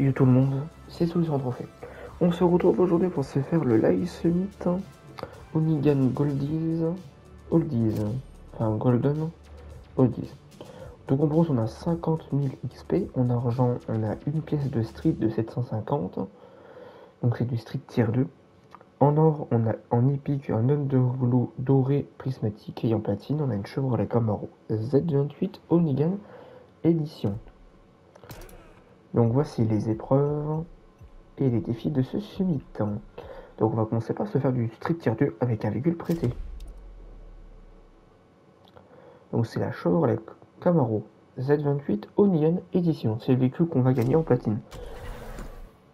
Yo tout le monde, c'est Solution Trophée. On se retrouve aujourd'hui pour se faire le live summit Onigan Goldies, Oldies, enfin Golden Oldies. Donc en gros on a 50 000 XP, en argent on a une pièce de street de 750, donc c'est du street tier 2. En or on a en hippique un homme de rouleau doré prismatique et en platine on a une Chevrolet Camaro Z28 Onigan édition. Donc voici les épreuves et les défis de ce summit. Donc on va commencer par se faire du street tier 2 avec un véhicule prêté. Donc c'est la Chevrolet Camaro Z28 Onion Edition. C'est le véhicule qu'on va gagner en platine.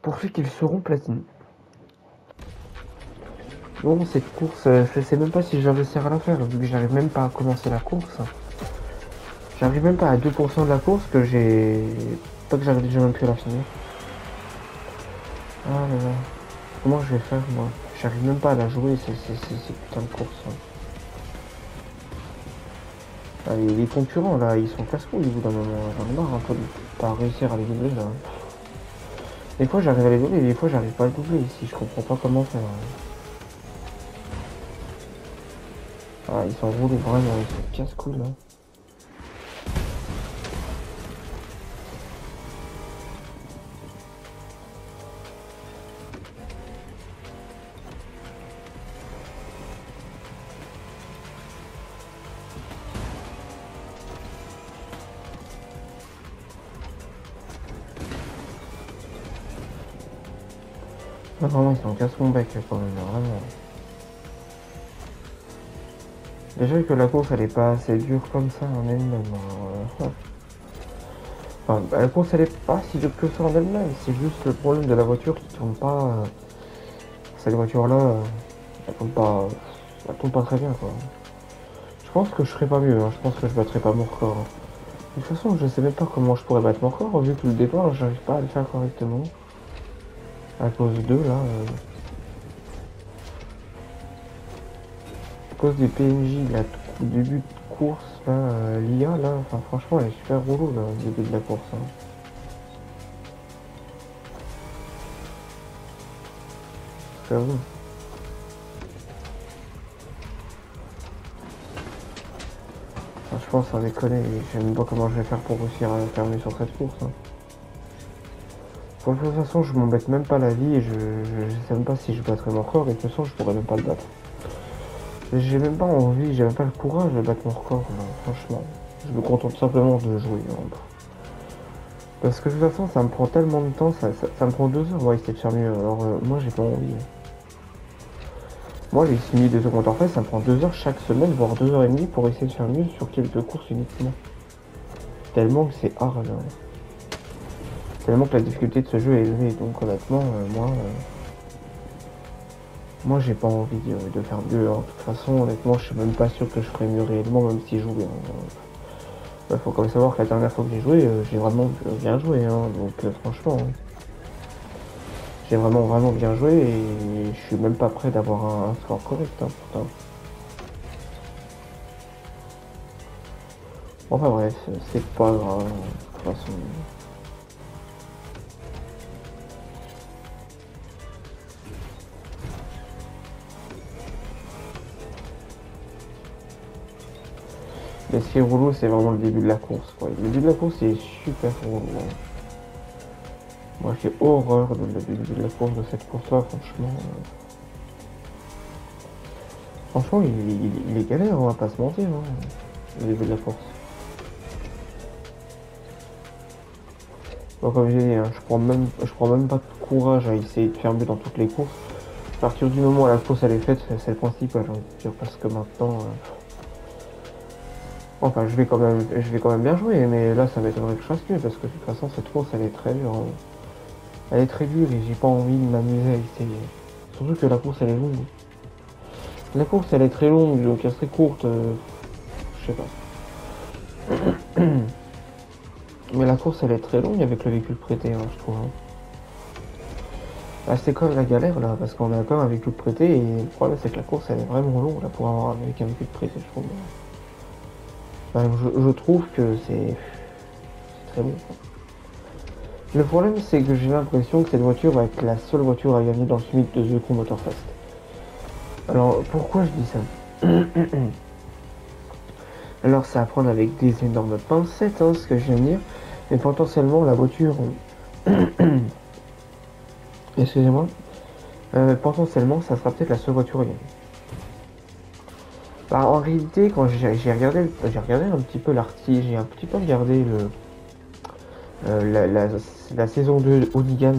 Pour ceux qui seront platine. Bon, cette course, euh, je sais même pas si j'investirai à la faire, vu que j'arrive même pas à commencer la course. J'arrive même pas à 2% de la course que j'ai pas que j'arrive déjà même plus à la finir. Ah là là. Comment je vais faire moi? J'arrive même pas à la jouer, c'est putain de course. Hein. Ah, les, concurrents là, ils sont casse-couilles au bout d'un moment. J'en ai marre un peu de pas réussir à les doubler là. Des fois j'arrive à les doubler, des fois j'arrive pas à les doubler ici, je comprends pas comment faire. Ah ils sont roulés vraiment, ils sont casse-couilles là. Vraiment, ils sont casse mon bec quand même, vraiment. Déjà que la course elle est pas assez dure comme ça en elle-même. Hein. Enfin, bah, la course elle est pas si dure que ça en elle-même, c'est juste le problème de la voiture qui tourne pas. Euh, cette voiture là, elle tourne pas. Elle tourne pas très bien quoi. Je pense que je ferai pas mieux, hein. je pense que je battrai pas mon record. De toute façon, je sais même pas comment je pourrais battre mon record, vu que le départ, j'arrive pas à le faire correctement à cause d'eux là. Euh, à cause des PNJ là, début de course euh, l'IA là, enfin franchement elle est super relou là au début de la course. Hein. J'avoue. Pense sans déconner, je pas comment je vais faire pour réussir à fermer sur cette course. Hein. De toute façon, je m'embête même pas la vie et je, je, sais même pas si je battrai mon record et de toute façon, je pourrais même pas le battre. J'ai même pas envie, j'ai même pas le courage de battre mon record, franchement. Je me contente simplement de jouer. Parce que de toute façon, ça me prend tellement de temps, ça, me prend deux heures, moi, essayer de faire mieux. Alors, euh, moi, j'ai pas envie. Moi, j'ai mis deux secondes en fait, ça me prend deux heures chaque semaine, voire deux heures et demie pour essayer de faire mieux sur quelques courses uniquement. Tellement que c'est hard. Hein. Tellement que la difficulté de ce jeu est élevée, donc honnêtement, euh, moi, euh, moi j'ai pas envie de, faire mieux. Hein. De toute façon, honnêtement, je suis même pas sûr que je ferais mieux réellement, même si je joue bien. Il bah, faut quand même savoir que la dernière fois que j'ai joué, euh, j'ai vraiment bien joué, hein. donc franchement, hein. j'ai vraiment vraiment bien joué et je suis même pas prêt d'avoir un, score correct pourtant. Enfin bref, c'est pas grave, de toute façon. Mais ce qui est c'est vraiment le début de la course. Le début de la course, c'est super relou. Hein. Moi, j'ai horreur de, le début de la course, de cette course-là, franchement. Euh. Franchement, il, est galère, on va pas se mentir, hein, le début de la course. Donc, comme j'ai dit, hein, je prends même je prends même pas de courage à essayer de faire mieux dans toutes les courses. À partir du moment où la course elle est faite, c'est le principal, parce que maintenant... Euh, Enfin, je vais quand même, je vais quand même bien jouer, mais là, ça m'étonnerait que je fasse mieux, parce que de toute façon, cette course, elle est très dure. Hein. Elle est très dure et j'ai pas envie de m'amuser à essayer. Surtout que la course, elle est longue. La course, elle est très longue, donc elle serait courte. Euh, je sais pas. Mais la course, elle est très longue avec le véhicule prêté, hein, je trouve. Hein. Ah, c'est quand même la galère, là, parce qu'on a quand même un véhicule prêté, et le problème, c'est que la course, elle est vraiment longue, là, pour avoir avec un véhicule prêté, je trouve je, trouve que c'est très bon. Le problème, c'est que j'ai l'impression que cette voiture va être la seule voiture à gagner dans le suite de The Crew Motorfest. Alors, pourquoi je dis ça Alors, c'est à prendre avec des énormes pincettes, hein, ce que je viens de dire. Mais potentiellement, la voiture... Excusez-moi. Euh, potentiellement, ça sera peut-être la seule voiture à gagner. Bah, en réalité, quand j'ai regardé, j'ai regardé un petit peu l'article, j'ai un petit peu regardé euh, la, saison 2 de Hooligan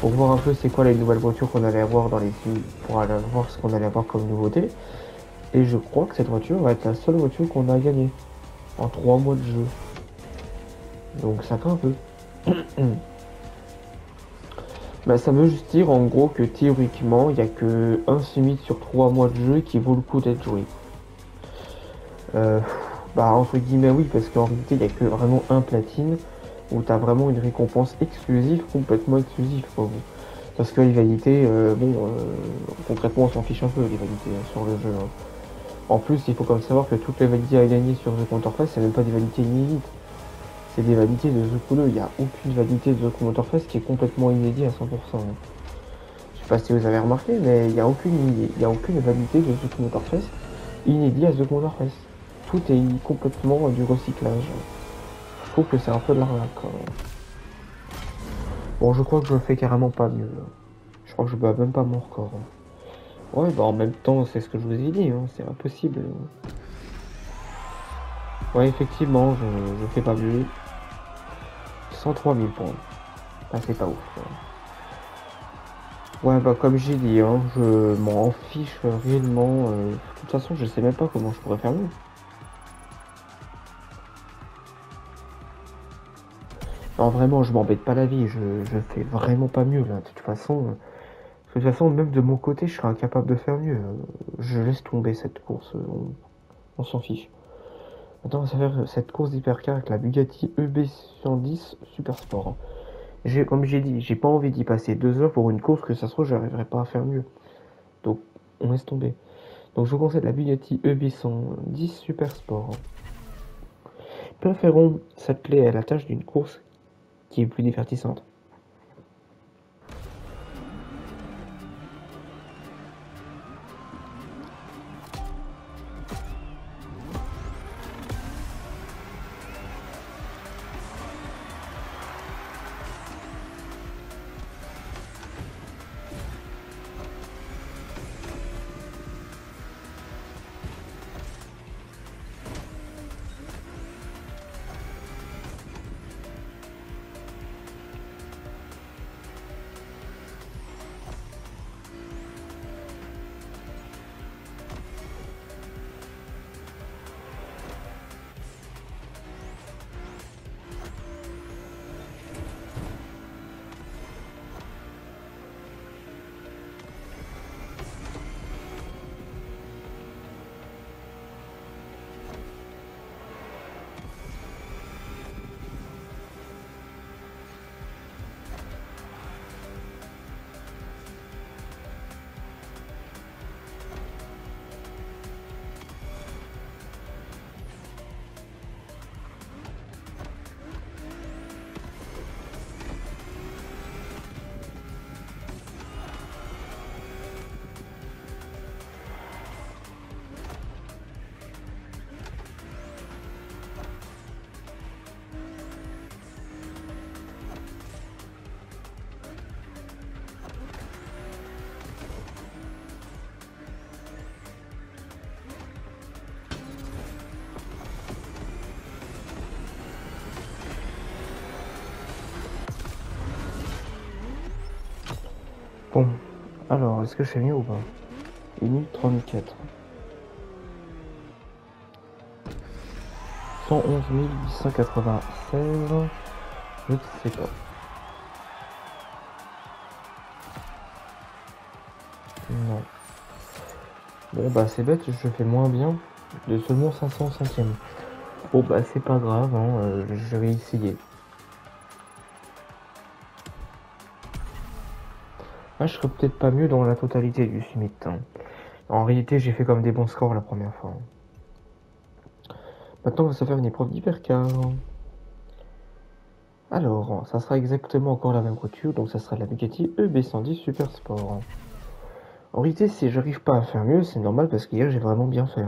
pour voir un peu c'est quoi les nouvelles voitures qu'on allait avoir dans les films, pour aller voir ce qu'on allait avoir comme nouveauté. Et je crois que cette voiture va être la seule voiture qu'on a gagnée en 3 mois de jeu. Donc ça fait un peu. bah, ça veut juste dire en gros que théoriquement il n'y a que un summit sur 3 mois de jeu qui vaut le coup d'être joué. Euh, bah entre guillemets oui parce qu'en réalité il n'y a que vraiment un platine où tu as vraiment une récompense exclusive, complètement exclusive pour vous. Parce que les validités, euh, bon, euh, concrètement on s'en fiche un peu les validités hein, sur le jeu. Hein. En plus il faut quand même savoir que toutes les validités à gagner sur The Counterfest, c'est même pas des validités inédites. C'est des validités de Crew Il n'y a aucune validité de The Counterfest qui est complètement inédite à 100%. Hein. Je sais pas si vous avez remarqué, mais il n'y a aucune y a aucune validité de The Counterfest inédit à The Counterfest tout est complètement du recyclage. Je trouve que c'est un peu de l'arnaque. Bon, je crois que je fais carrément pas mieux. Je crois que je bats même pas mon record. Ouais, bah en même temps, c'est ce que je vous ai dit, hein, c'est impossible. Ouais, effectivement, je, je fais pas mieux. 103 000 points. Ah, c'est pas ouf. Ouais, bah comme j'ai dit, hein, je m'en fiche réellement. Euh, de toute façon, je sais même pas comment je pourrais faire mieux. Non, vraiment, je m'embête pas la vie, je, fais vraiment pas mieux, là. De toute façon, de toute façon, même de mon côté, je serais incapable de faire mieux. Je laisse tomber cette course, on, s'en fiche. Maintenant, on va faire cette course d'hypercar avec la Bugatti EB110 Super Sport. Comme j'ai dit, j'ai pas envie d'y passer deux heures pour une course que ça se trouve, j'arriverai pas à faire mieux. Donc, on laisse tomber. Donc, je vous conseille la Bugatti EB110 Super Sport. Préférons s'atteler à la tâche d'une course qui est plus divertissante. Bon, alors, est-ce que c'est mieux ou pas 1 minute 34. 111 896. Je ne sais pas. Non. Bon bah c'est bête, je fais moins bien de seulement 500 centièmes. Bon bah c'est pas grave, hein, euh, je vais essayer. Ah, je serais peut-être pas mieux dans la totalité du summit. Hein. En réalité, j'ai fait comme des bons scores la première fois. Maintenant, on va se faire une épreuve d'hypercar. Alors, ça sera exactement encore la même voiture, donc ça sera la Bugatti EB110 Super Sport. En réalité, si j'arrive pas à faire mieux, c'est normal parce qu'hier j'ai vraiment bien fait.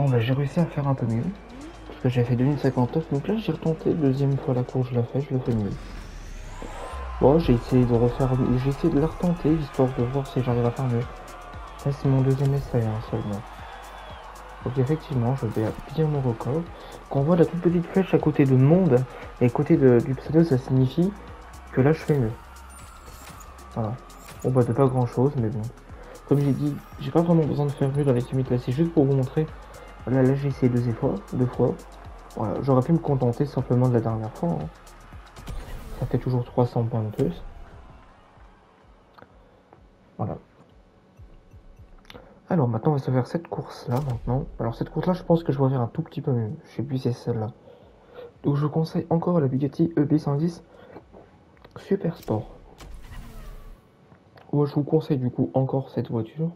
Bon, bah j'ai réussi à faire un peu mieux. Parce que j'ai fait 2059, donc là j'ai retenté deuxième fois la course, je la fais, je le fais mieux. Bon, j'ai essayé de refaire, j'ai essayé de la retenter, histoire de voir si j'arrive à faire mieux. Là c'est mon deuxième essai hein, seulement. Donc effectivement, je vais bien mon record. Quand on voit la toute petite flèche à côté de monde et à côté de- du pseudo, ça signifie que là je fais mieux. Voilà. Bon bah de pas grand chose, mais bon. Comme j'ai dit, j'ai pas vraiment besoin de faire mieux dans les là, c'est juste pour vous montrer. Là, j'ai essayé deux fois, deux fois. Voilà, j'aurais pu me contenter simplement de la dernière fois. hein. Ça fait toujours 300 points de plus. Voilà. Alors maintenant on va se faire cette course là maintenant. Alors cette course là je pense que je vais faire un tout petit peu mieux. Je sais plus si c'est celle-là. Donc je vous conseille encore la Bugatti E EB110 Super Sport. Moi je vous conseille du coup encore cette voiture.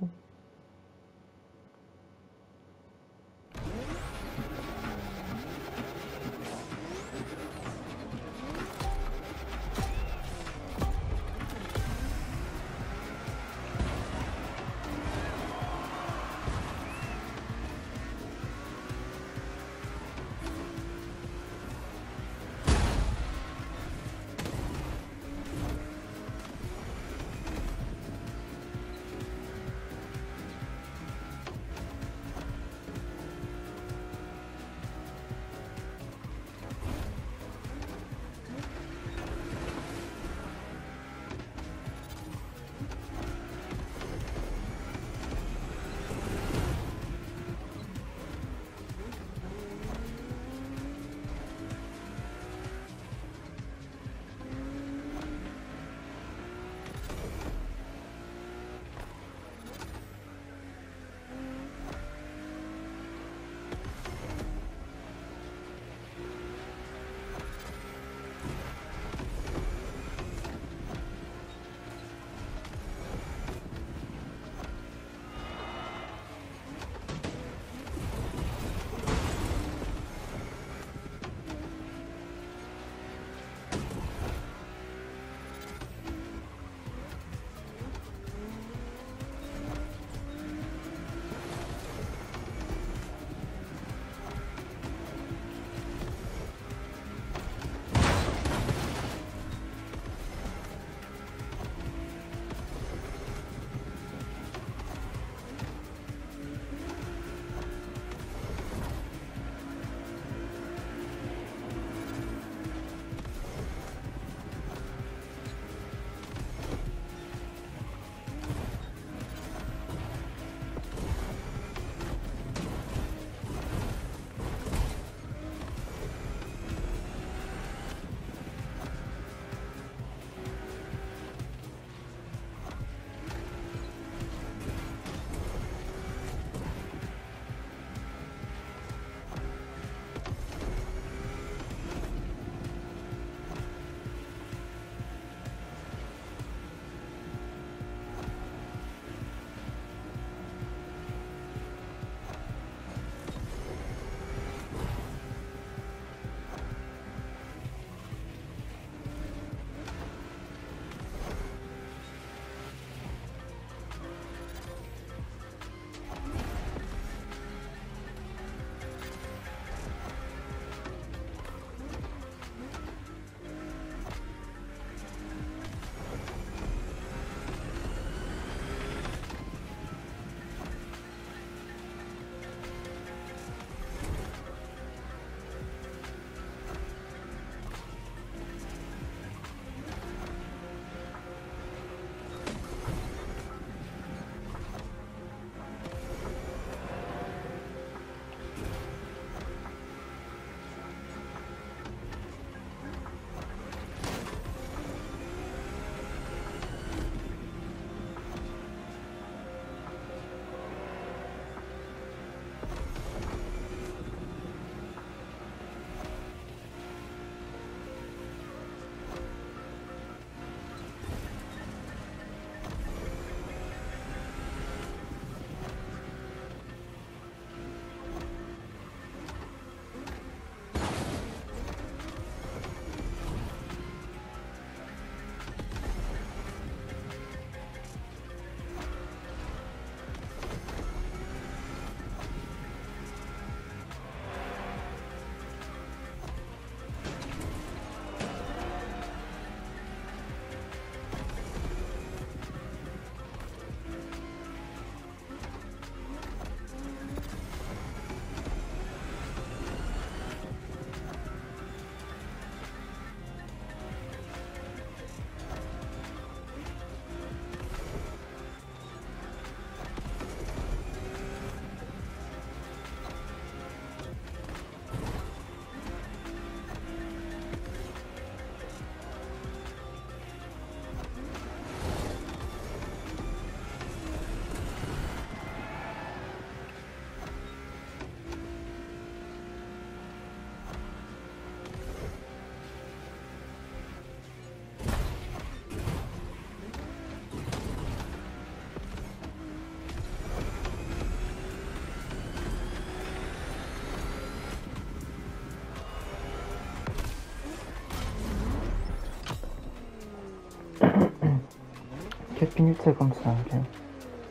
4 minutes 55. Hein.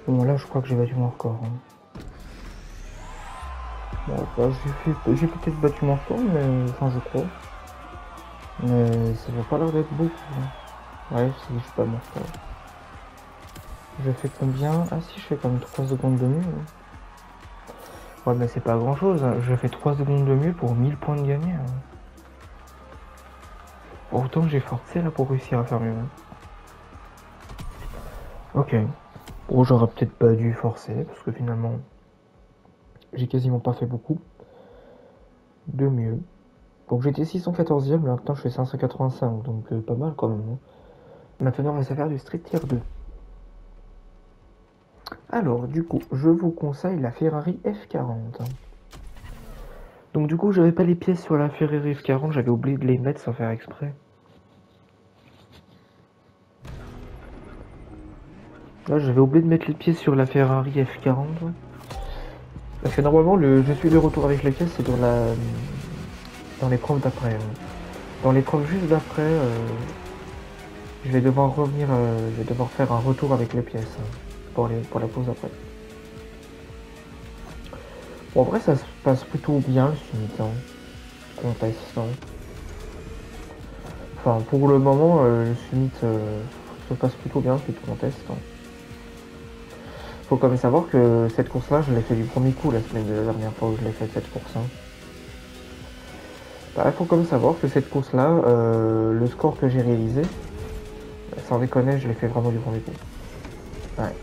Bon, là, je crois que j'ai battu mon record. Hein. J'ai peut-être battu mon record, mais enfin, je crois. Mais ça va pas l'air d'être beaucoup. Hein. Ouais, si je pas mon record. Je fais combien? Ah si, je fais même 3 secondes de mieux. Hein. Ouais, mais c'est pas grand chose. Je fais 3 secondes de mieux pour 1000 points de gagné. Autant j'ai forcé là pour réussir à faire mieux. Ok. Bon, j'aurais peut-être pas dû forcer parce que finalement, j'ai quasiment pas fait beaucoup. De mieux. Donc j'étais 614ème, maintenant je fais 585, donc euh, pas mal quand même. Hein. Maintenant on va faire du Street Tier 2. Alors, du coup, je vous conseille la Ferrari F40. Donc du coup, j'avais pas les pièces sur la Ferrari F40, j'avais oublié de les mettre sans faire exprès. Là, j'avais oublié de mettre les pièces sur la Ferrari F40. Parce que normalement, le, je suis de retour avec les pièces, c'est dans la dans l'épreuve d'après. Hein. Dans l'épreuve juste d'après, euh, je vais devoir revenir, euh, je vais devoir faire un retour avec les pièces hein, pour, les, pour la pause après. Bon, après, ça se passe plutôt bien le summit, hein, contestant. Enfin, pour le moment, euh, le summit se passe plutôt bien, tout contestant faut quand même savoir que cette course-là, je l'ai fait du premier coup la semaine de la dernière fois où je l'ai fait cette course. Hein. Bah, il faut quand même savoir que cette course-là, euh, le score que j'ai réalisé, sans déconner, je l'ai fait vraiment du premier coup. Ouais.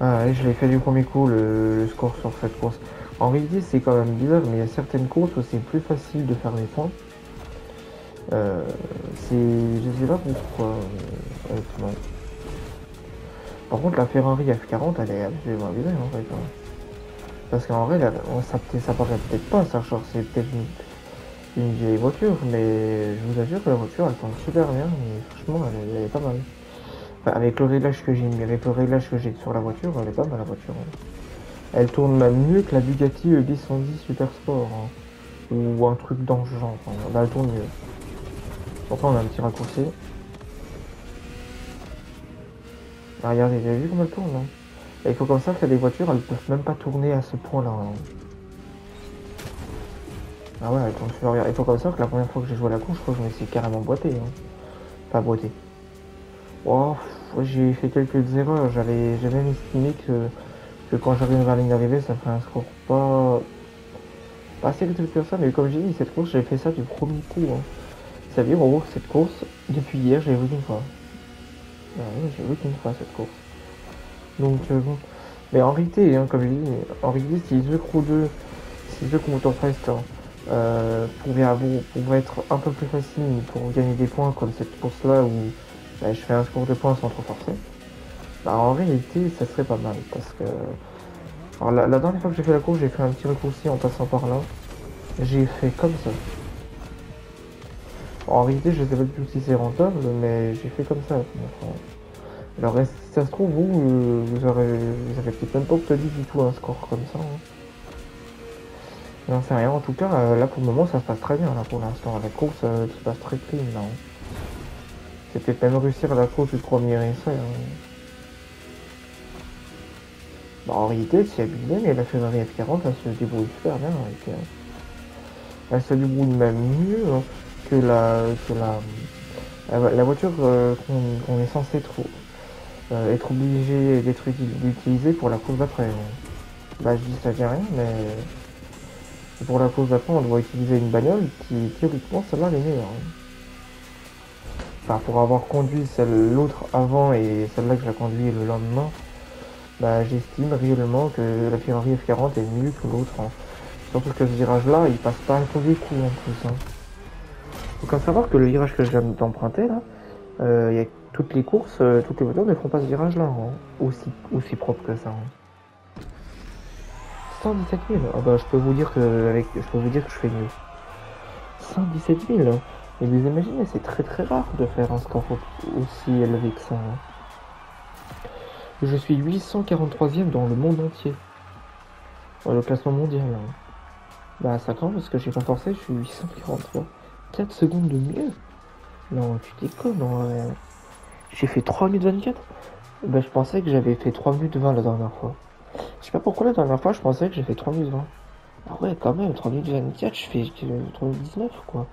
Ah, je l'ai fait du premier coup le, score sur cette course. En réalité, c'est quand même bizarre, mais il y a certaines courses où c'est plus facile de faire des points. Euh, c'est, je sais pas pourquoi. Par contre, la Ferrari F40, elle est absolument bizarre en fait. Hein. Parce qu'en vrai, ça, paraît peut-être pas, ça c'est peut-être une, vieille voiture, mais je vous assure que la voiture elle tourne super bien, et franchement elle, est pas mal. avec le réglage que j'ai mis, avec le réglage que j'ai sur la voiture, elle est pas mal la voiture. Hein. Elle tourne même mieux que la Bugatti E1010 Super Sport, hein. ou un truc dans ce genre, elle tourne mieux. Pourtant on a un petit raccourci. Regardez, vous vu comment elle tourne hein Et il faut comme ça que des voitures, elles peuvent même pas tourner à ce point-là. Hein. Ah ouais, elle tourne. Il faut comme ça que la première fois que j'ai joué à la course, je crois que je me suis carrément boité. Hein. Pas boité. Oh, j'ai fait quelques erreurs. J'avais même estimé que, que quand j'arrive vers la ligne d'arrivée, ça ferait un score pas... Pas assez que ça, mais comme j'ai dit, cette course, j'ai fait ça du premier coup. Hein. Ça veut dire en gros que cette course, depuis hier, j'ai vu qu'une fois. Ah j'ai vu qu'une fois cette course. Donc euh, bon. Mais en réalité, hein, comme je dis, en réalité, si The Crew 2, si The Crew Motorfest hein, euh, être un peu plus facile pour gagner des points comme cette course-là où bah, je fais un score de points sans trop forcer, bah, en réalité, ça serait pas mal parce que. La dernière fois que j'ai fait la course, j'ai fait un petit raccourci en passant par là. J'ai fait comme ça. En réalité, je sais pas du tout si c'est rentable, mais j'ai fait comme ça. Alors, si ça se trouve, vous, euh, vous, aurez, vous avez peut-être même pas obtenu du tout un score comme ça. Hein. J'en sais rien. En tout cas, euh, là, pour le moment, ça se passe très bien, là, pour l'instant. La course euh, se passe très clean, là. C'était peut même réussir la course du premier essai. Hein. Bah, en réalité, c'est abusé, mais la Ferrari F40, elle se débrouille super bien. Avec, elle se débrouille même mieux. Hein que la, que la, la voiture euh, qu'on est censé être, euh, obligé d'être utilisée pour la course d'après. Bah je dis ça vient rien, mais pour la course d'après on doit utiliser une bagnole qui théoriquement celle-là est meilleure. Enfin pour avoir conduit celle l'autre avant et celle-là que j'ai conduit le lendemain, bah j'estime réellement que la Ferrari F40 est mieux que l'autre. Hein. Surtout que ce virage là il passe pas un premier coup en plus. Hein. Faut quand savoir que le virage que je viens d'emprunter là, euh, y a toutes les courses, euh, toutes les voitures ne font pas ce virage là, hein. aussi, propre que ça. 117 000 Ah bah je peux vous dire que je peux vous dire que je fais mieux. 117 000 Et vous imaginez, c'est très très rare de faire un score aussi élevé que ça. Hein. Je suis 843ème dans le monde entier. le classement mondial. Hein. Bah ça compte parce que j'ai pas forcé, je suis 843. 4 secondes de mieux Non, tu déconnes, euh, J'ai fait 3 minutes 24 Ben, je pensais que j'avais fait 3 minutes 20 la dernière fois. Je sais pas pourquoi la dernière fois, je pensais que j'ai fait 3 minutes 20. Ah ouais, quand même, 3 minutes 24, je fais euh, 3 minutes 19, quoi.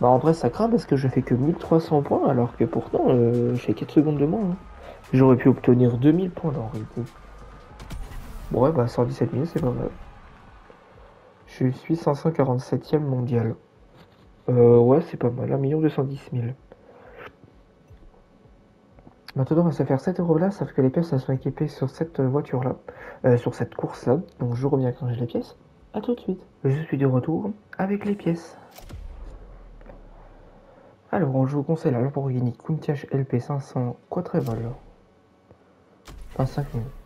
Bah, en vrai, ça craint parce que je fais que 1300 points, alors que pourtant, euh, je fais 4 secondes de moins. hein. J'aurais pu obtenir 2000 points en réalité. Bon, ouais, bah, 117 minutes, c'est pas mal. Je suis 547ème mondial. Euh, ouais, c'est pas mal, 1 210 000. Maintenant, on va se faire 7 euros là, sauf que les pièces elles sont équipées sur cette voiture là, euh, sur cette course là. Donc, je reviens quand j'ai les pièces. À tout de suite. Je suis de retour avec les pièces. Alors, je vous conseille la Lamborghini Countach LP500 Quattrevol. 25 minutes.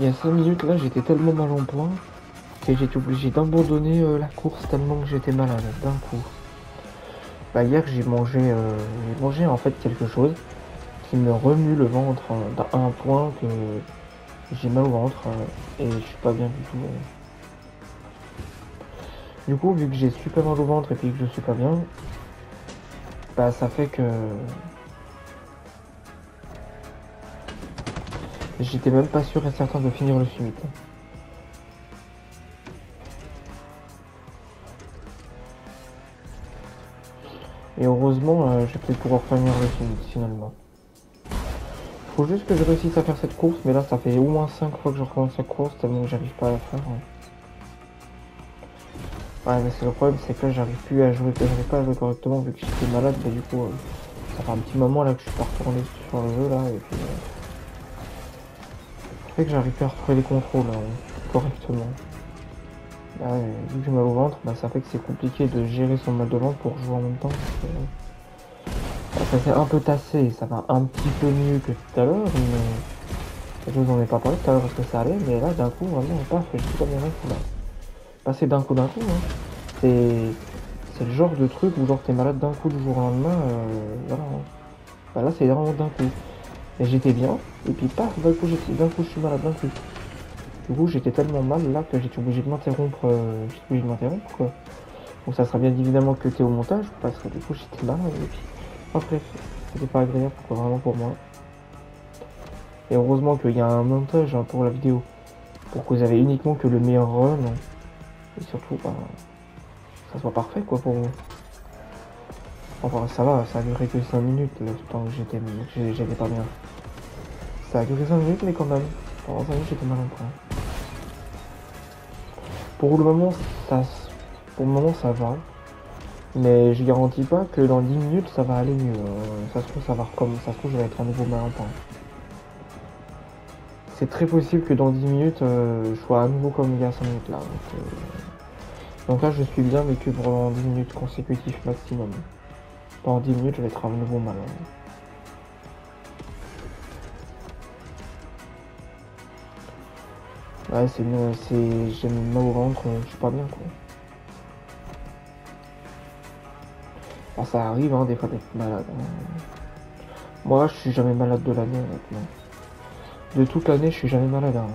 Il y a 5 minutes là, j'étais tellement mal en point que j'étais obligé d'abandonner euh, la course tellement que j'étais malade d'un coup. Bah hier j'ai mangé, euh, j'ai mangé en fait quelque chose qui me remue le ventre euh, à un point que j'ai mal au ventre euh, et je suis pas bien du tout. euh. Du coup vu que j'ai super mal au ventre et puis que je suis pas bien, bah ça fait que j'étais même pas sûr et certain de finir le summit. Et heureusement, euh, je vais peut-être pouvoir finir le summit finalement. Faut juste que je réussisse à faire cette course, mais là ça fait au moins 5 fois que je recommence cette course tellement que j'arrive pas à la faire. hein. Ouais, mais c'est le problème, c'est que là j'arrive plus à jouer, j'arrive pas à jouer correctement vu que j'étais malade, bah du coup, euh, ça fait un petit moment là que je suis pas retourné sur le jeu là, et puis. Euh, fait que j'arrive à retrouver les contrôles là, correctement. Là, euh, vu que j'ai mal au ventre, bah ça fait que c'est compliqué de gérer son mal de ventre pour jouer en même temps. euh, ça s'est un peu tassé, ça va un petit peu mieux que tout à l'heure, mais je vous en ai pas parlé tout à l'heure parce que ça allait, mais là d'un coup vraiment paf, je sais pas bien là. Passer d'un coup d'un coup, hein. C'est. C'est le genre de truc où genre t'es malade d'un coup du jour au lendemain, euh, voilà. hein. Bah là c'est vraiment d'un coup. Et j'étais bien, et puis paf, d'un coup d'un coup je suis malade d'un coup. Du coup j'étais tellement mal là que j'étais obligé de m'interrompre, euh, j'étais obligé de m'interrompre quoi. Donc ça sera bien évidemment que t'es au montage, parce que du coup j'étais malade et puis. Bref, c'était pas agréable vraiment pour moi. Et heureusement qu'il y a un montage hein, pour la vidéo. Pour que vous avez uniquement que le meilleur run. Et surtout, bah, ça soit parfait quoi pour vous. Enfin, ça va, ça a duré que 5 minutes le temps que j'étais j'étais pas bien. Ça a duré 5 minutes, mais quand même. Pendant 5 minutes, j'étais mal en point. Pour le moment, ça, pour le moment, ça va. Mais je garantis pas que dans 10 minutes, ça va aller mieux. Euh, ça se trouve, ça va comme ça se trouve, je vais être à nouveau mal en point. C'est très possible que dans 10 minutes, euh, je sois à nouveau comme il y a 5 minutes là. Donc, euh, donc là, je suis bien, mais que pendant 10 minutes consécutives maximum. Pendant 10 minutes, je vais être à nouveau mal. hein. Ouais, c'est mieux, c'est... J'ai mal au ventre, euh, je suis pas bien, quoi. Bon, ça arrive, hein, des fois d'être malade. hein. Moi, je suis jamais malade de l'année, honnêtement. De toute l'année, je suis jamais malade. hein.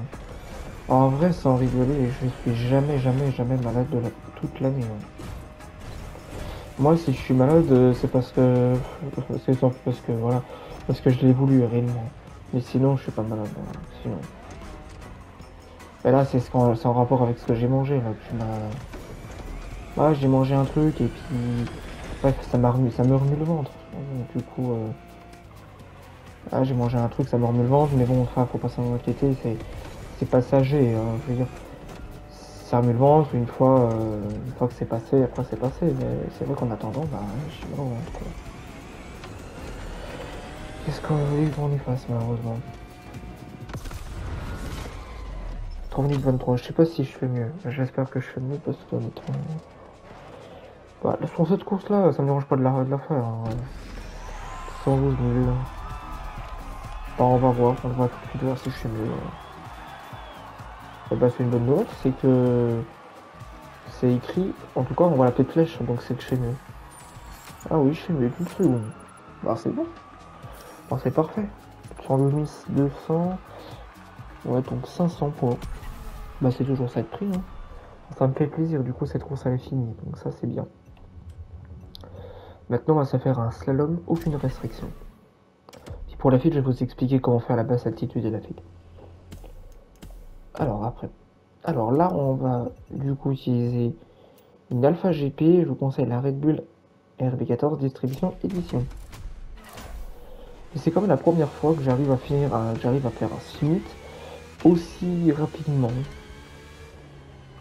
En vrai, sans rigoler, je suis jamais, jamais, jamais malade de la... toute l'année. hein. Moi, si je suis malade, euh, c'est parce que... C'est parce que, voilà, parce que je l'ai voulu, réellement. Mais sinon, je suis pas malade, hein. Et là, c'est ce en rapport avec ce que j'ai mangé, là, malade. Ouais, j'ai mangé un truc, et puis... Bref, ça ça me remet le ventre. Du coup... euh, j'ai mangé un truc, ça me remet le ventre, mais bon, enfin, faut pas s'en inquiéter, c'est, passager, hein, je veux dire. Ça remet le ventre, une fois, euh, une fois que c'est passé, après c'est passé, mais c'est vrai qu'en attendant, bah, je suis mal quoi. Qu'est-ce qu'on veut qu'on y fasse, malheureusement? 3 minutes 23, je sais pas si je fais mieux, j'espère que je fais mieux parce que, honnêtement... Bah, sur cette course-là, ça me dérange pas de la, de la faire, hein. 112 000, Bah, on va voir, on va tout de suite voir si je suis mieux. Et bah, c'est une bonne note, c'est que c'est écrit, en tout cas, on voit la petite flèche, donc c'est que je suis mieux. Ah oui, je suis mieux, toute seconde. Bah, c'est bon. Bah, c'est parfait. 112 200. Ouais, donc 500 points. Bah, c'est toujours ça de prix. Hein. Ça me fait plaisir, du coup, cette course elle est finie. Donc, ça, c'est bien. Maintenant, on va se faire un slalom, aucune restriction. pour la fuite, je vais vous expliquer comment faire la basse altitude et la fuite. Alors, après. Alors là, on va du coup utiliser une Alpha GP. Je vous conseille la Red Bull RB14 distribution édition. Et c'est quand même la première fois que j'arrive à finir, j'arrive à faire un summit aussi rapidement.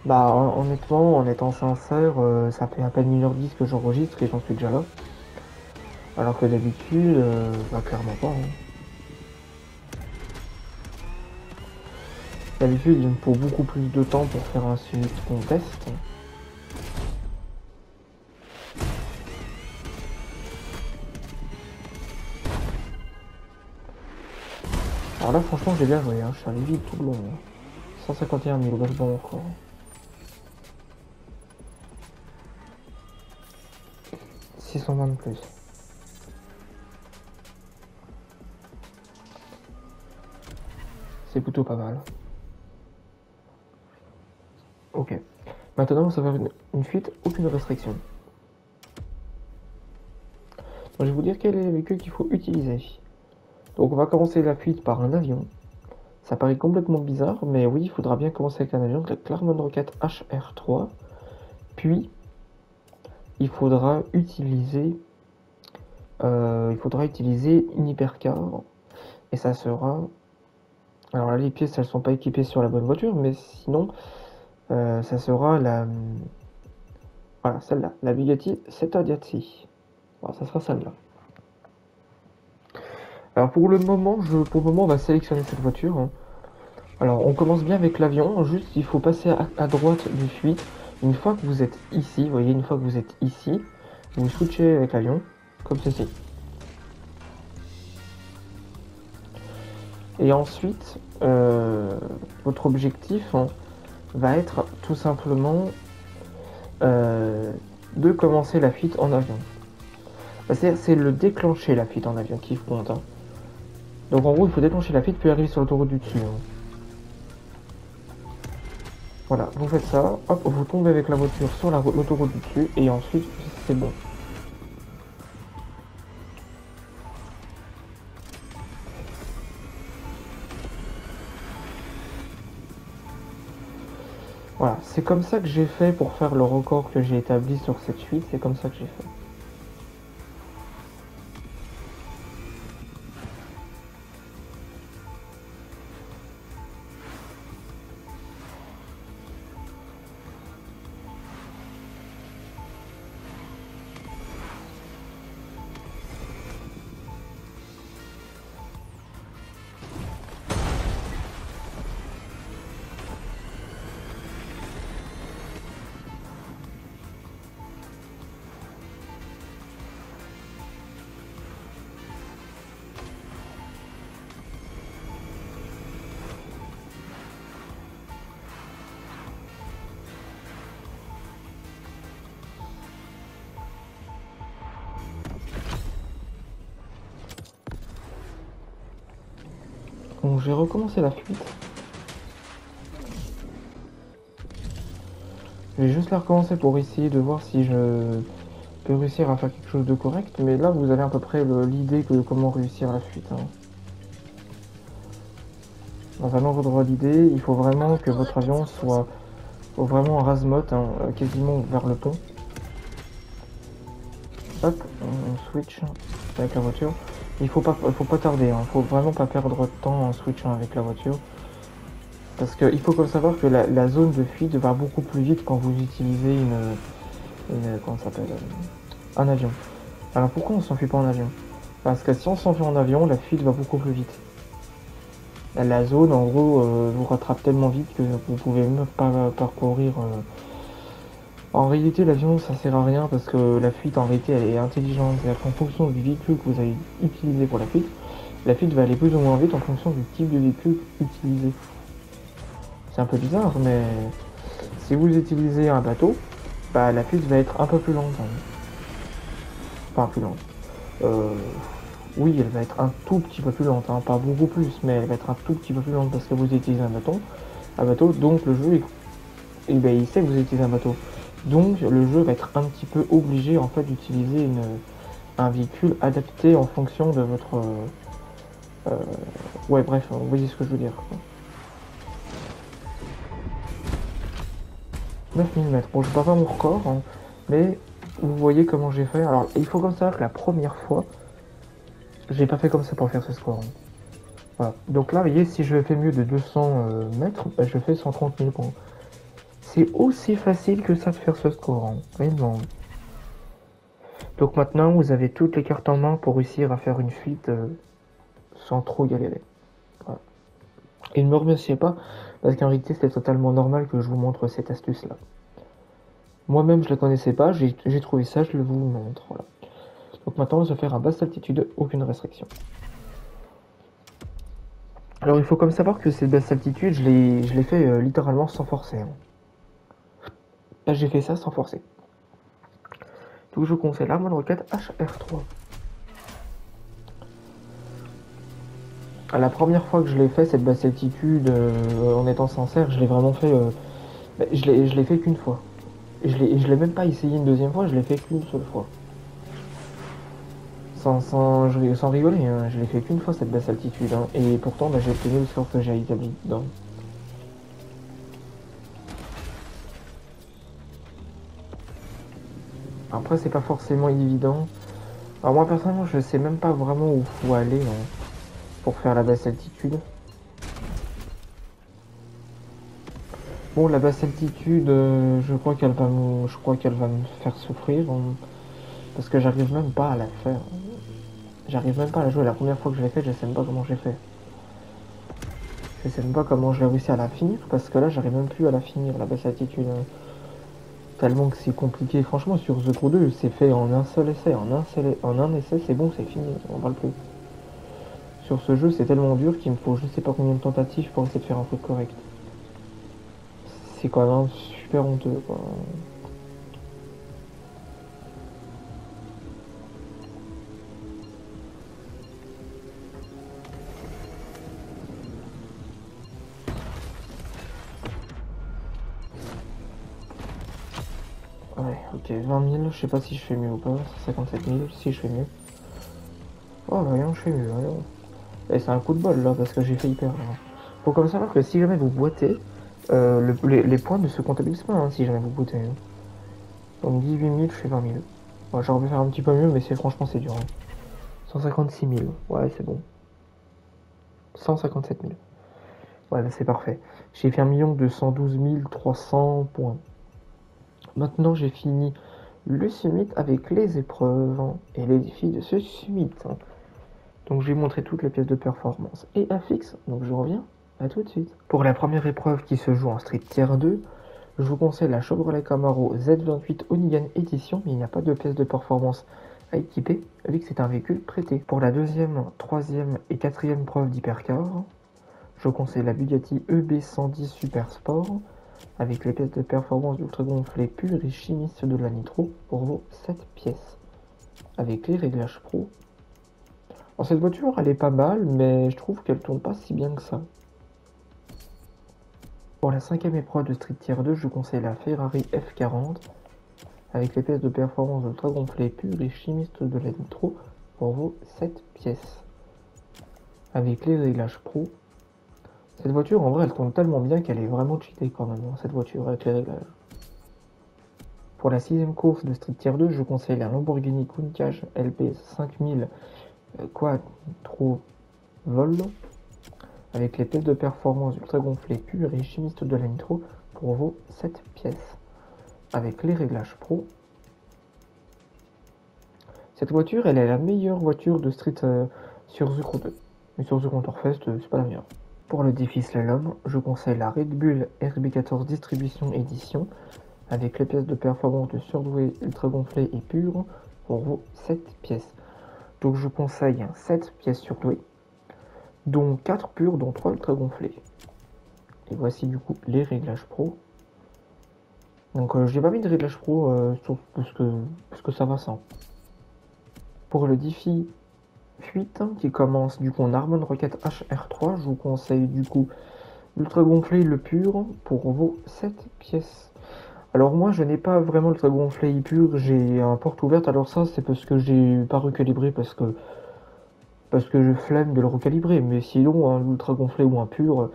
Bah honnêtement, en étant sincère, euh, ça fait à peine 1h10 que j'enregistre et j'en suis déjà là. Alors que d'habitude, euh, bah clairement pas. Hein. D'habitude, il me faut beaucoup plus de temps pour faire un summit contest. Alors là, franchement, j'ai bien joué. Hein. Je suis allé vite tout le long. 151 000, bon encore. De plus. C'est plutôt pas mal. Ok. Maintenant, ça va faire une, fuite, aucune restriction. je vais vous dire quel est le véhicule qu'il faut utiliser. Donc on va commencer la fuite par un avion. Ça paraît complètement bizarre, mais oui, il faudra bien commencer avec un avion, le Claremont Rocket HR3. Puis, il faudra utiliser, euh, il faudra utiliser une hypercar. Et ça sera... Alors là, les pièces, elles sont pas équipées sur la bonne voiture, mais sinon, euh, ça sera la... Voilà, celle-là, la Bugatti Cetadiazzi. Voilà, ça sera celle-là. Alors pour le moment, je, pour le moment, on va sélectionner cette voiture. Hein. Alors on commence bien avec l'avion, juste il faut passer à, droite du fuite. Une fois que vous êtes ici, vous voyez, une fois que vous êtes ici, vous switchez avec l'avion, comme ceci. Et ensuite, euh, votre objectif hein, va être tout simplement euh, de commencer la fuite en avion. C'est le déclencher la fuite en avion qui compte. Hein. Donc en gros, il faut déclencher la fuite puis arriver sur l'autoroute du dessus. Hein. Voilà, vous faites ça, hop, vous tombez avec la voiture sur l'autoroute du dessus et ensuite c'est bon. Voilà, c'est comme ça que j'ai fait pour faire le record que j'ai établi sur cette fuite, c'est comme ça que j'ai fait. Bon, j'ai recommencé la fuite. Je vais juste la recommencer pour essayer de voir si je peux réussir à faire quelque chose de correct. Mais là, vous avez à peu près l'idée de comment réussir la fuite. Hein. Dans un ordre d'idée, il faut vraiment que votre avion soit vraiment en rasemote, hein, quasiment vers le pont. Hop, on switch avec la voiture. Il faut pas, faut pas tarder, hein. faut vraiment pas perdre de temps en switchant avec la voiture. Parce qu'il faut comme savoir que la, zone de fuite va beaucoup plus vite quand vous utilisez une, comment s'appelle, euh, un avion. Alors pourquoi on s'enfuit pas en avion? Parce que si on s'enfuit en avion, la fuite va beaucoup plus vite. La zone, en gros, euh, vous rattrape tellement vite que vous pouvez même pas parcourir euh, en réalité, l'avion, ça sert à rien parce que la fuite, en réalité, elle est intelligente. C'est-à-dire qu'en fonction du véhicule que vous avez utilisé pour la fuite, la fuite va aller plus ou moins vite en fonction du type de véhicule utilisé. C'est un peu bizarre, mais si vous utilisez un bateau, bah, la fuite va être un peu plus lente. Hein. Enfin, plus lente. Euh, oui, elle va être un tout petit peu plus lente, hein, pas beaucoup plus, mais elle va être un tout petit peu plus lente parce que vous utilisez un bâton, un bateau, donc le jeu, ben, il sait que vous utilisez un bateau. Donc le jeu va être un petit peu obligé en fait d'utiliser un véhicule adapté en fonction de votre... Euh, ouais bref, vous voyez ce que je veux dire. 9000 mètres. Bon, je ne pas mon record, hein, mais vous voyez comment j'ai fait. Alors, il faut comme ça que la première fois, j'ai pas fait comme ça pour faire ce score. Hein. Voilà. Donc là, vous voyez, si je fais mieux de 200 euh, mètres, bah, je fais 130 000 points. C'est aussi facile que ça de faire ce score, hein. réellement. Donc maintenant, vous avez toutes les cartes en main pour réussir à faire une fuite euh, sans trop galérer. Et ne me remerciez pas, parce qu'en réalité, c'est totalement normal que je vous montre cette astuce-là. Moi-même, je la connaissais pas, j'ai trouvé ça, je le vous montre. Donc maintenant, on va se faire un basse altitude, aucune restriction. Alors, il faut comme savoir que cette basse altitude, je l'ai fait euh, littéralement sans forcer. Hein. Là, j'ai fait ça sans forcer. Donc, je conseille l'arme de roquette HR3. La première fois que je l'ai fait, cette basse altitude, euh, en étant sincère, je l'ai vraiment fait... Euh, bah, je l'ai fait qu'une fois. Je l'ai même pas essayé une deuxième fois, je l'ai fait qu'une seule fois. Sans, sans, sans rigoler, hein, je l'ai fait qu'une fois cette basse altitude. Hein, et pourtant, bah, j'ai obtenu le score que j'ai établi dedans. Après, c'est pas forcément évident. Alors moi, personnellement, je sais même pas vraiment où faut aller hein, pour faire la basse altitude. Bon, la basse altitude, euh, je crois qu'elle va me, faire souffrir, hein, parce que j'arrive même pas à la faire. J'arrive même pas à la jouer. La première fois que je l'ai fait, je sais même pas comment j'ai fait. Je sais même pas comment je l'ai réussi à la finir, parce que là, j'arrive même plus à la finir, la basse altitude. Hein. Tellement que c'est compliqué. Franchement, sur The Crew 2, c'est fait en un seul essai. En un, seul, en un essai, c'est bon, c'est fini, on parle plus. Sur ce jeu, c'est tellement dur qu'il me faut je sais pas combien de tentatives pour essayer de faire un truc correct c'est quand même super honteux. Ok, 20 000, je sais pas si je fais mieux ou pas, 57 000, si je fais mieux. Oh, voyons, je fais mieux. Et c'est un coup de bol là, parce que j'ai fait hyper. Faut comme savoir que si jamais vous boitez, euh, les, points ne se comptabilisent pas hein, si jamais vous bootez. Hein. Donc 18 000, je fais 20 000. J'aurais pu faire un petit peu mieux, mais c'est franchement c'est dur. 156 hein. 000, ouais c'est bon. 157 000. Ouais, bah, c'est parfait. J'ai fait un million de 112 300 points. Maintenant, j'ai fini le summit avec les épreuves et les défis de ce summit. Donc, j'ai montré toutes les pièces de performance et fixe. Donc, je reviens a tout de suite. Pour la première épreuve qui se joue en Street Tier 2, je vous conseille la Chevrolet Camaro Z28 Onigan Edition, mais il n'y a pas de pièce de performance à équiper, vu que c'est un véhicule prêté. Pour la deuxième, troisième et quatrième preuve d'hypercar, je conseille la Bugatti EB110 Super Sport, avec les pièces de performance ultra gonflées pures et chimistes de la Nitro pour vos 7 pièces. Avec les réglages pro. cette voiture, elle est pas mal, mais je trouve qu'elle tourne pas si bien que ça. Pour la cinquième épreuve de Street Tier 2, je conseille la Ferrari F40 avec les pièces de performance ultra gonflées pures et chimistes de la Nitro pour vos 7 pièces. Avec les réglages pro. Cette voiture, en vrai, elle tourne tellement bien qu'elle est vraiment cheatée quand même, hein, cette voiture avec les réglages. Pour la sixième course de Street Tier 2, je conseille la Lamborghini Countach LP 5000 Quattro Vol avec les pièces de performance ultra gonflées pures et chimistes de la Nitro pour vos 7 pièces. Avec les réglages pro. Cette voiture, elle est la meilleure voiture de street euh, sur The 2. Mais sur The Fest, euh, c'est pas la meilleure. Pour le défi slalom, je conseille la Red Bull RB14 Distribution Edition avec les pièces de performance de surdoué ultra gonflées et pures pour vos 7 pièces. Donc je conseille 7 pièces surdouées dont 4 purs, dont 3 ultra gonflés. Et voici du coup les réglages pro. Donc euh, j'ai pas mis de réglages pro euh, parce, que, parce que ça va sans. Pour le défi fuite qui commence du coup en Harmon Rocket HR3. Je vous conseille du coup l'Ultra Gonflé le pur pour vos 7 pièces. Alors moi je n'ai pas vraiment l'Ultra Gonflé pur, j'ai un porte ouverte. Alors ça c'est parce que j'ai pas recalibré parce que parce que je flemme de le recalibrer. Mais sinon un ultra gonflé ou un pur,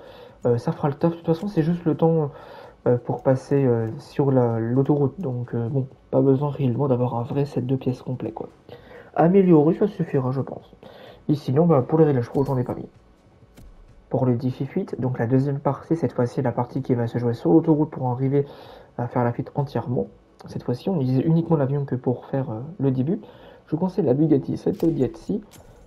euh, ça fera le taf. De toute façon c'est juste le temps euh, pour passer euh, sur l'autoroute. Donc bon, pas besoin réellement d'avoir un vrai set de pièces complet quoi. Améliorer ça suffira je pense. Et sinon bah, pour les réglages pro j'en ai pas mis pour le Diffie fuite. Donc la deuxième partie, cette fois-ci, la partie qui va se jouer sur l'autoroute pour arriver à faire la fuite entièrement. Cette fois-ci, on utilise uniquement l'avion que pour faire euh, le début. Je conseille la Bugatti 7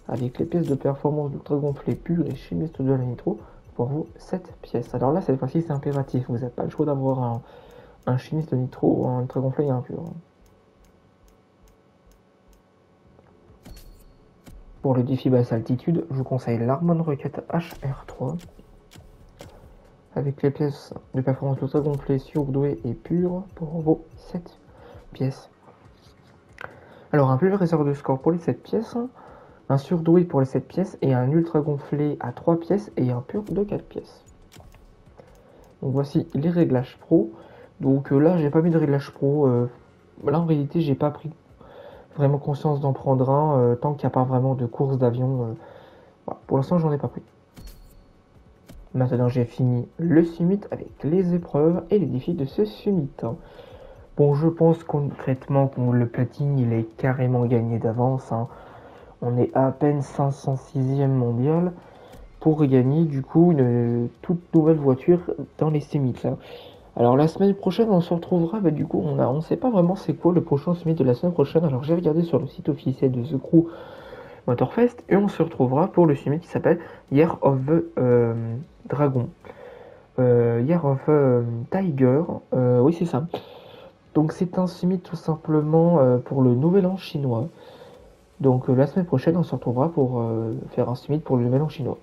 avec les pièces de performance d'ultra gonflé pur et chimiste de la nitro pour vous 7 pièces. Alors là, cette fois-ci, c'est impératif. Vous n'avez pas le choix d'avoir un, chimiste de nitro, un ultra gonflé et un Pour le défi basse altitude, je vous conseille l'Harmon Rocket HR3 avec les pièces de performance ultra gonflées, surdouées et pures pour vos 7 pièces. Alors un plus réserve de score pour les 7 pièces, un surdoué pour les 7 pièces et un ultra gonflé à 3 pièces et un pur de 4 pièces. Donc voici les réglages pro. Donc euh, là j'ai pas mis de réglage pro. Euh, là en réalité j'ai pas pris vraiment conscience d'en prendre un euh, tant qu'il n'y a pas vraiment de course d'avion. Euh. Pour l'instant, j'en ai pas pris. Maintenant, j'ai fini le summit avec les épreuves et les défis de ce summit. Bon, je pense concrètement que le platine, il est carrément gagné d'avance. Hein. On est à peine 506e mondial pour gagner du coup une toute nouvelle voiture dans les summits. Alors la semaine prochaine, on se retrouvera, bah, du coup, on a, on sait pas vraiment c'est quoi le prochain summit de la semaine prochaine. Alors j'ai regardé sur le site officiel de The Crew Motorfest et on se retrouvera pour le summit qui s'appelle Year of the euh, Dragon. Euh, Year of the Tiger, euh, oui c'est ça. Donc c'est un summit tout simplement pour le Nouvel An chinois. Donc la semaine prochaine, on se retrouvera pour faire un summit pour le Nouvel An chinois.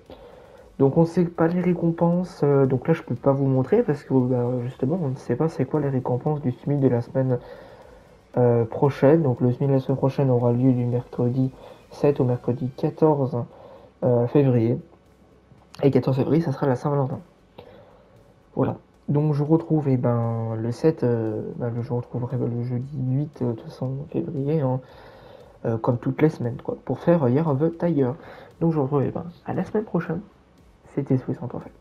Donc on ne sait pas les récompenses, euh, donc là je peux pas vous montrer parce que bah, justement on ne sait pas c'est quoi les récompenses du SMIC de la semaine euh, prochaine. Donc le SMIC de la semaine prochaine aura lieu du mercredi 7 au mercredi 14 euh, février. Et 14 février ça sera la Saint-Valentin. Voilà. Donc je retrouve eh ben, le 7, bah, je retrouverai le jeudi 8 février, hein, comme toutes les semaines, quoi, pour faire Year of the Tiger. Donc je vous retrouve eh ben, à la semaine prochaine. C'était Swiss en fait.